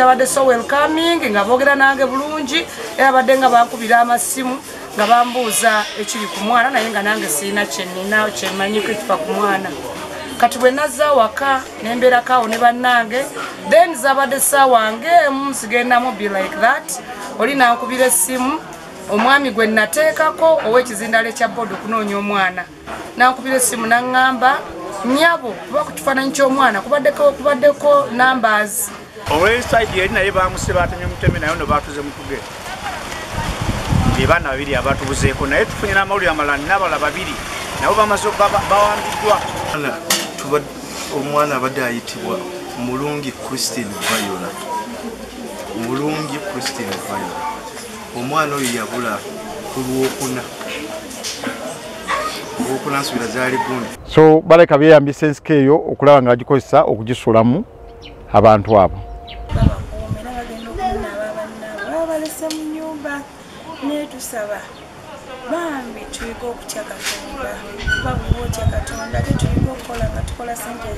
abadde so welcoming nga boogera nange bulungi era abadde nga bankubira amasimu nga bambuuza ekiri ku mwana naye nga nange sirina kyenina kyemanyiko ekifa ku mwana. Kati bwe nazza waka nembeerakaawo ne bannange then zabadde saawa ngaemu nsigendamu be like that oli nankubira essimu omwami gwe nateekako ow'ekizindalo ekya boodi okunoonya omwana. Nankubira essimu naŋŋamba nyabo kuba ku kifaananyi ky'omwana? Kubaddeko numbers. Olw'ensaidi eri naye bamuse batemye muteme naye no batuze mutuge be baana babiri abatubuzeeko naye tufunye n'amawulire amalala nabala babiri nabo bamaze bawambiddwa omwana abadde ayitibwa mulungi christine viola. Mulungi christine viola. Omwana oyo yabula ku lwokuna olwokuna nsubira zaali gundi. So baleka beyambisa ensiko eyo okulaba nga bagikozesa okugisulamu abantu abo. Babakuuma era bagenda okunaaba bannaabwe baba balese mu nyumba naye tusaba bambi tuyiga okutya katonda. Kuba bweoba otya katonda ate tuyiga okukola nga tukola sente